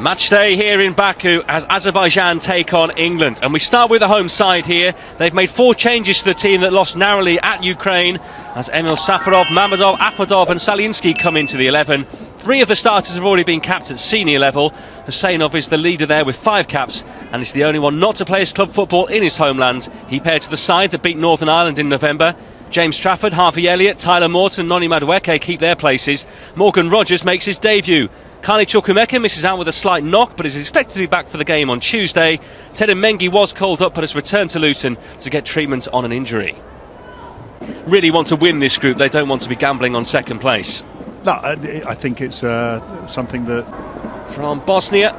Match day here in Baku as Azerbaijan take on England. And we start with the home side here. They've made four changes to the team that lost narrowly at Ukraine as Emil Safarov, Mamadov, Akhmadov, and Salinsky come into the 11. Three of the starters have already been capped at senior level. Husseinov is the leader there with five caps and is the only one not to play his club football in his homeland. He paired to the side that beat Northern Ireland in November. James Trafford, Harvey Elliott, Tyler Morton, Noni Madueke keep their places. Morgan Rogers makes his debut. Carney Chukwuemeka misses out with a slight knock but is expected to be back for the game on Tuesday. Teden Mengi was called up but has returned to Luton to get treatment on an injury. Really want to win this group, they don't want to be gambling on second place. No, I think it's uh, something that. From Bosnia.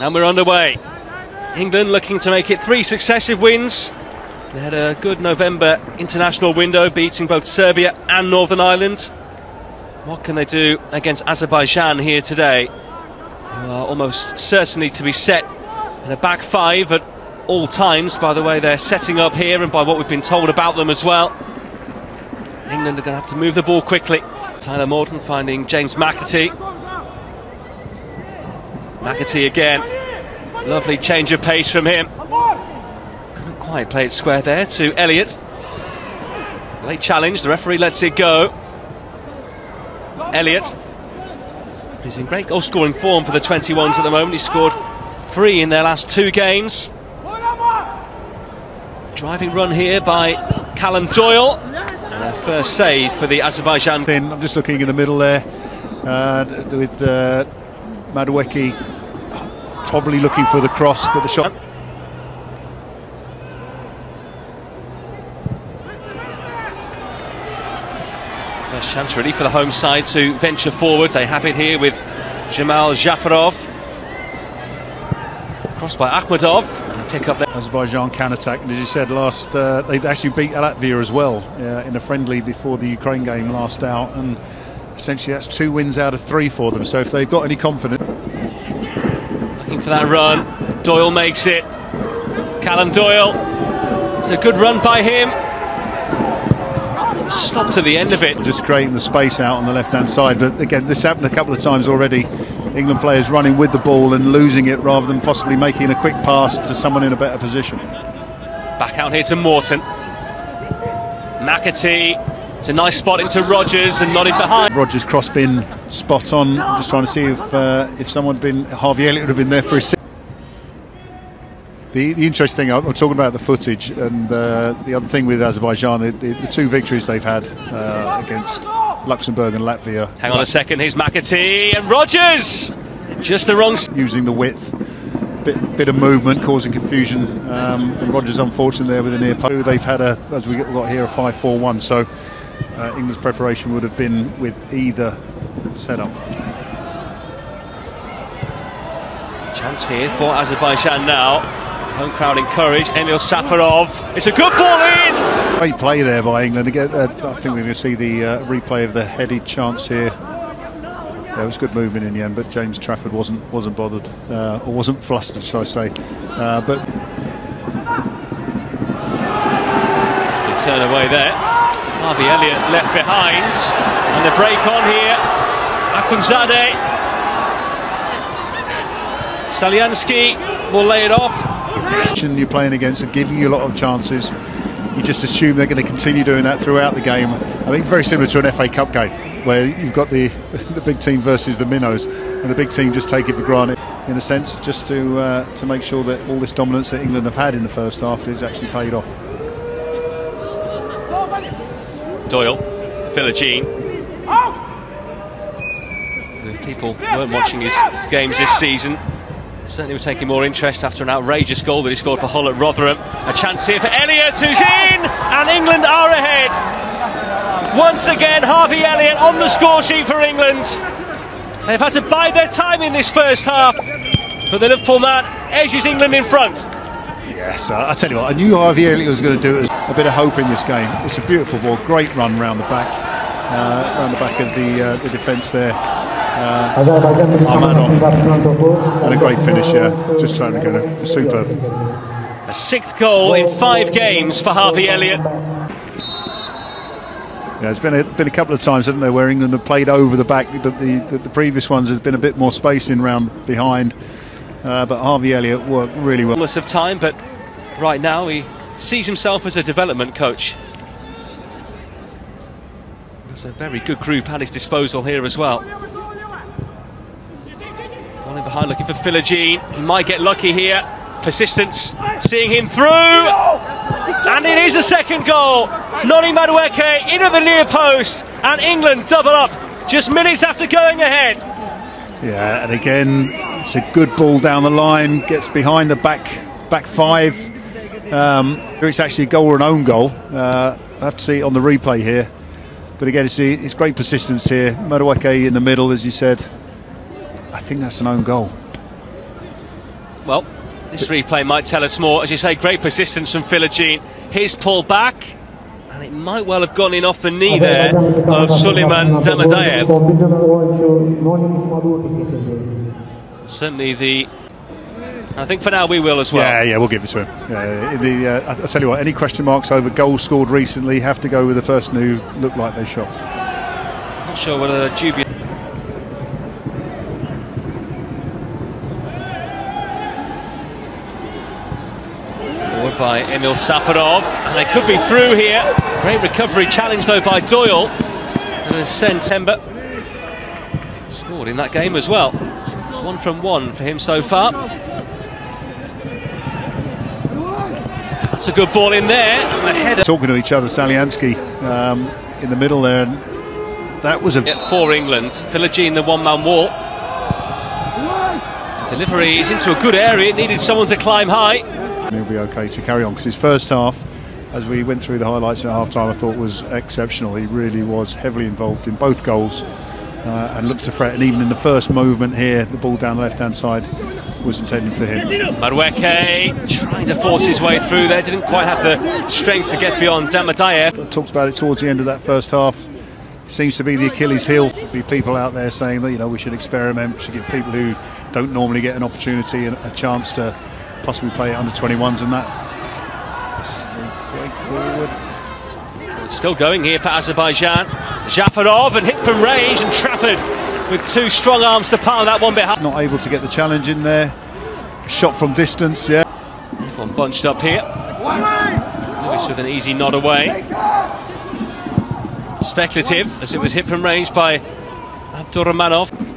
And we're underway. England looking to make it three successive wins they had a good November international window, beating both Serbia and Northern Ireland. What can they do against Azerbaijan here today? Who are almost certainly to be set in a back five at all times, by the way they're setting up here and by what we've been told about them as well. England are going to have to move the ball quickly. Tyler Morton finding James McAtee. McAtee again. Lovely change of pace from him quite play it square there to Elliott. Late challenge, the referee lets it go. Elliott is in great goal scoring form for the 21s at the moment. He scored three in their last two games. Driving run here by Callum Doyle. And first save for the Azerbaijan. I'm just looking in the middle there uh, with uh, probably looking for the cross, but the shot. Chance really for the home side to venture forward. They have it here with Jamal Jafarov. Crossed by Akhmadov. Pick up there. Azerbaijan can attack, and as you said last, uh, they actually beat Latvia as well uh, in a friendly before the Ukraine game last out, and essentially that's two wins out of three for them. So if they've got any confidence, looking for that run, Doyle makes it. Callum Doyle. It's a good run by him stop to the end of it. Just creating the space out on the left-hand side. But again, this happened a couple of times already. England players running with the ball and losing it rather than possibly making a quick pass to someone in a better position. Back out here to Morton. McAtee. It's a nice spot into Rogers and nodded behind. Rogers cross bin spot on. Just trying to see if uh, if someone had been Harvey Elliott would have been there for his. The, the interesting thing, I'm talking about the footage, and uh, the other thing with Azerbaijan, the, the, the two victories they've had uh, against Luxembourg and Latvia. Hang on a second, here's McAtee and Rogers! Just the wrong. Using the width, bit, bit of movement, causing confusion. Um, and Rogers, unfortunately, there with a near post. They've had a, as we got here, a 5 4 1. So uh, England's preparation would have been with either setup. Chance here for Azerbaijan now. Home crowd encouraged. Emil Safarov. It's a good ball in. Great play there by England. Again, uh, I think we're going to see the uh, replay of the headed chance here. There was good movement in the end, but James Trafford wasn't wasn't bothered uh, or wasn't flustered, shall I say? Uh, but the turn away there. Harvey Elliott left behind, and the break on here. Akunzade. Saliansky will lay it off you're playing against are giving you a lot of chances. You just assume they're going to continue doing that throughout the game. I think very similar to an FA Cup game where you've got the the big team versus the minnows, and the big team just take it for granted in a sense, just to uh, to make sure that all this dominance that England have had in the first half is actually paid off. Doyle, Philogene. If people weren't watching his games this season, Certainly we're taking more interest after an outrageous goal that he scored for Hull at Rotherham. A chance here for Elliott, who's in, and England are ahead. Once again, Harvey Elliott on the score sheet for England. They've had to bide their time in this first half, but the Liverpool man edges England in front. Yes, uh, I tell you what, I knew Harvey Elliott was going to do it. A bit of hope in this game. It's a beautiful ball, great run round the back, uh, round the back of the uh, the defence there. Uh, and a great finisher, just trying to get a superb. A sixth goal in five games for Harvey Elliott. Yeah, it's been a, been a couple of times, haven't there, where England have played over the back, but the, the, the previous ones there's been a bit more spacing round behind. Uh, but Harvey Elliott worked really well. Of time, but right now he sees himself as a development coach. There's a very good group at his disposal here as well. Behind looking for Philogene. He might get lucky here. Persistence seeing him through. And it is a second goal. Noni Madueke into the near post. And England double up just minutes after going ahead. Yeah, and again, it's a good ball down the line. Gets behind the back back five. Um, it's actually a goal or an own goal. Uh, I have to see it on the replay here. But again, it's, it's great persistence here. Madueke in the middle, as you said. I think that's an own goal. Well, this replay might tell us more. As you say, great persistence from Philogene. His pull back, and it might well have gone in off the knee there of Suleiman Damadaev. Certainly the. I think for now we will as well. Yeah, yeah, we'll give it to him. Yeah, the, uh, I'll tell you what, any question marks over goals scored recently have to go with the person who looked like they shot. Not sure whether dubious. By Emil Safarov, and they could be through here. Great recovery challenge though by Doyle. And sent Temba scored in that game as well. One from one for him so far. That's a good ball in there. Talking to each other, Saliansky um, in the middle there. And that was a for England. Philogene the one-man wall. Delivery is into a good area. It needed someone to climb high. And he'll be okay to carry on because his first half, as we went through the highlights at half time, I thought was exceptional. He really was heavily involved in both goals uh, and looked to threat. And even in the first movement here, the ball down the left-hand side was intended for him. Madueke trying to force his way through there, didn't quite have the strength to get beyond Damadaev. Talked about it towards the end of that first half. Seems to be the Achilles heel. Be people out there saying that you know we should experiment, we should give people who don't normally get an opportunity and a chance to possibly play under 21s and that. This is a break forward. It's still going here for Azerbaijan. Jafarov and hit from range and Trafford with two strong arms to power that one behind. Not able to get the challenge in there. Shot from distance, yeah. One bunched up here. Lewis with an easy nod away. Speculative as it was hit from range by Abdurrahmanov.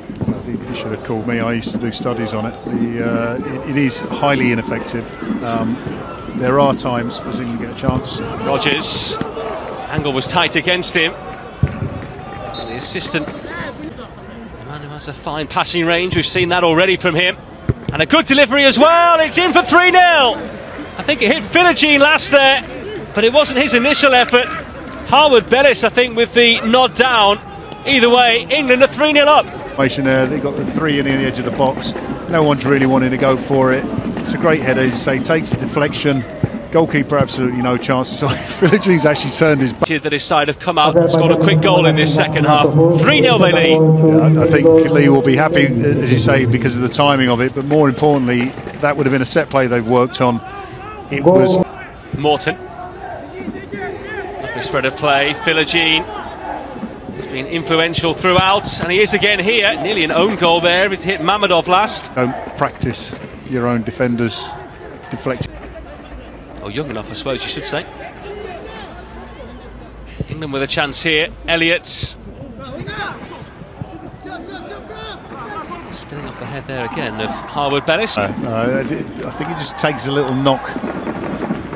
You should have called me. I used to do studies on it. The, uh, it, it is highly ineffective. Um, there are times as England get a chance. Rogers. Angle was tight against him. And the assistant, the man who has a fine passing range, we've seen that already from him. And a good delivery as well. It's in for 3 0. I think it hit Philogene last there, but it wasn't his initial effort. Harwood Bellis, I think, with the nod down. Either way, England are 3 0 up. There, they got the three in the edge of the box. No one's really wanting to go for it. It's a great header, as you say, takes the deflection. Goalkeeper absolutely no chance. So Philogene's actually turned his back. That his side have come out and scored a quick goal in this second half. 3 0 they lead. Yeah, I think Lee will be happy, as you say, because of the timing of it. But more importantly, that would have been a set play they've worked on. It was. Morton. Lovely spread of play. Philogene has been influential throughout, and he is again here. Nearly an own goal there. It hit Mamadov last. Don't practice your own defenders deflection. Oh, young enough, I suppose you should say. England with a chance here. Elliott's spinning off the head there again of Harwood Bellis. Uh, uh, I think it just takes a little knock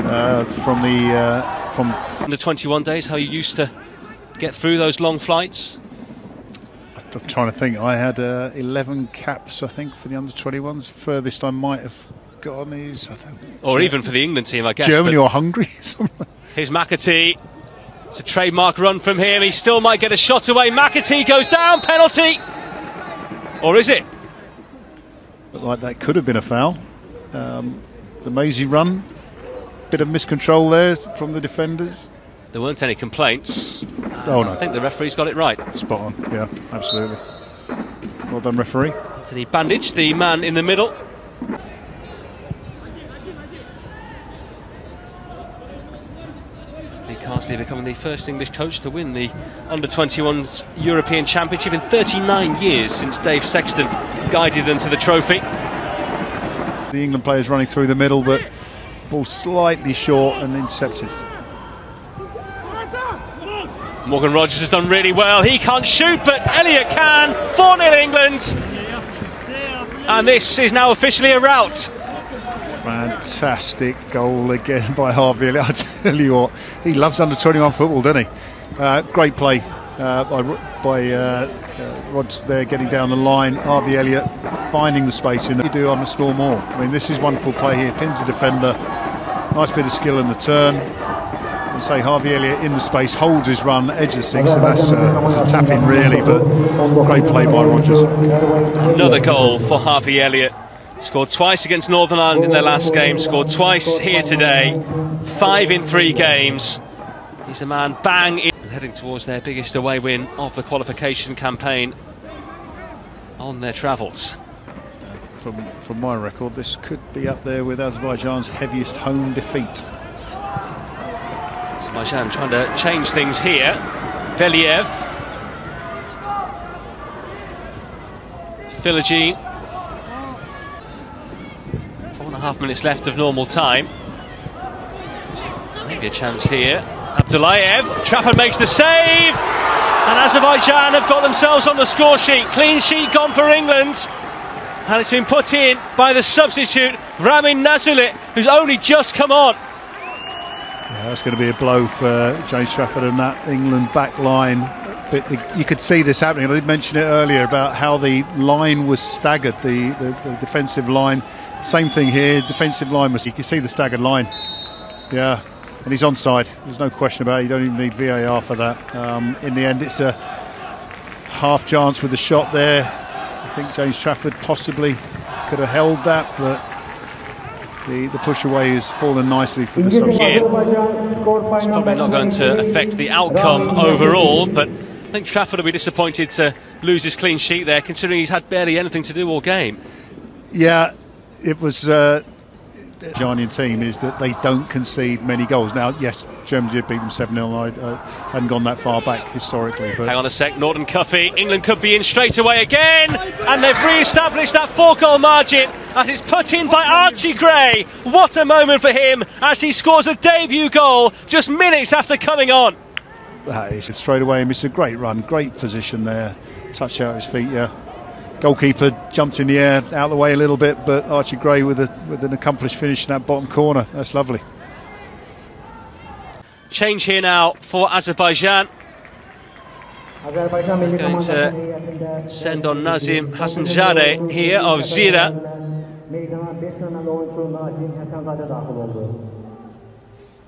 uh, from the uh, from under 21 days. How you used to get through those long flights. I'm trying to think. I had uh, 11 caps, I think, for the under 21s. Furthest I might have gone is I don't. Or even for the England team, I guess. Germany or Hungary. Here's McAtee. It's a trademark run from him. He still might get a shot away. McAtee goes down. Penalty. Or is it? Looked like that could have been a foul. Um, the Maisie run. Bit of miscontrol there from the defenders. There weren't any complaints. Oh no. I think the referee's got it right. Spot on. Yeah, absolutely. Well done, referee. Anthony Bandage, the man in the middle. Carsley becoming the first English coach to win the Under 21s European Championship in 39 years since Dave Sexton guided them to the trophy. The England players running through the middle, but ball slightly short and intercepted. Morgan Rogers has done really well. He can't shoot, but Elliott can. 4 0 England. And this is now officially a rout. Fantastic goal again by Harvey Elliott. I tell you what, he loves under 21 football, doesn't he? Uh, great play uh, by, by uh, uh, Rods there getting down the line. Harvey Elliott finding the space in. You do on the score more. I mean, this is wonderful play here. Pins the defender. Nice bit of skill in the turn. Say Harvey Elliott in the space holds his run, edge of the six, and that's, uh, that's a tap in really, but great play by Rogers. Another goal for Harvey Elliott. Scored twice against Northern Ireland in their last game, scored twice here today, five in three games. He's a man bang in, heading towards their biggest away win of the qualification campaign on their travels. From, from my record, this could be up there with Azerbaijan's heaviest home defeat. Azerbaijan trying to change things here. Veliev. Philogene. Four and a half minutes left of normal time. Maybe a chance here. Abdullayev. Trafford makes the save. And Azerbaijan have got themselves on the score sheet. Clean sheet gone for England. And it's been put in by the substitute, Ramin Nazulit, who's only just come on. Yeah, that's going to be a blow for James Trafford and that England back line. But the, you could see this happening. I did mention it earlier about how the line was staggered, the, the, the defensive line. Same thing here, defensive line was. You can see the staggered line. Yeah, and he's onside. There's no question about it. You don't even need VAR for that. Um, in the end, it's a half chance with the shot there. I think James Trafford possibly could have held that, but the, the push away has fallen nicely for the substitute. It's probably not going to affect the outcome overall, but I think Trafford will be disappointed to lose his clean sheet there, considering he's had barely anything to do all game. Yeah, it was. Uh, the Argentinian team is that they don't concede many goals. Now, yes, Germany did beat them 7 0. I uh, hadn't gone that far back historically. But Hang on a sec, Norton Cuffy. England could be in straight away again, and they've re established that four goal margin as it's put in by Archie Gray. What a moment for him as he scores a debut goal just minutes after coming on. that is straight away. And it's a great run, great position there. Touch out his feet, yeah. Goalkeeper jumped in the air, out of the way a little bit, but Archie Gray with a with an accomplished finish in that bottom corner. That's lovely. Change here now for Azerbaijan. Azerbaijan milli Going to Send on Nazim Hasanzadeh here of Zira. Meydana 5 nömrəli oyuncu Nazim Həsənzadə daxil oldu.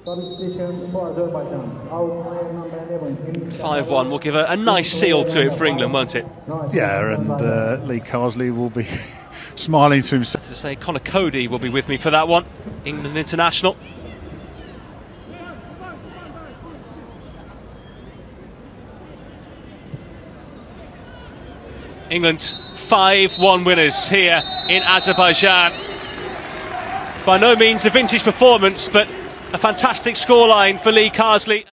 Substitution for Azerbaijan. Out player number 11. 5 1 will give a, a nice seal to it for England, won't it? Yeah, and uh, Lee Carsley will be smiling to himself. To say Conor Coady will be with me for that one. England international. England 5 1 winners here in Azerbaijan. By no means a vintage performance, but a fantastic scoreline for Lee Carsley.